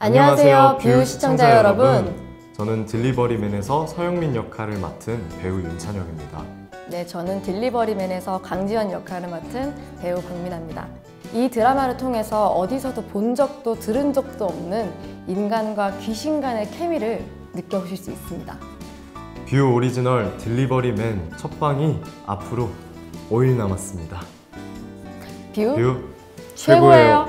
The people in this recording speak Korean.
안녕하세요, Viu 시청자 여러분. 저는 딜리버리맨에서 서영민 역할을 맡은 배우 윤찬영입니다. 네, 저는 딜리버리맨에서 강지연 역할을 맡은 배우 방민아입니다. 이 드라마를 통해서 어디서도 본 적도 들은 적도 없는 인간과 귀신 간의 케미를 느껴보실 수 있습니다. Viu 오리지널 딜리버리맨 첫 방이 앞으로 5일 남았습니다. 뷰, 뷰 최고예요. 최고예요.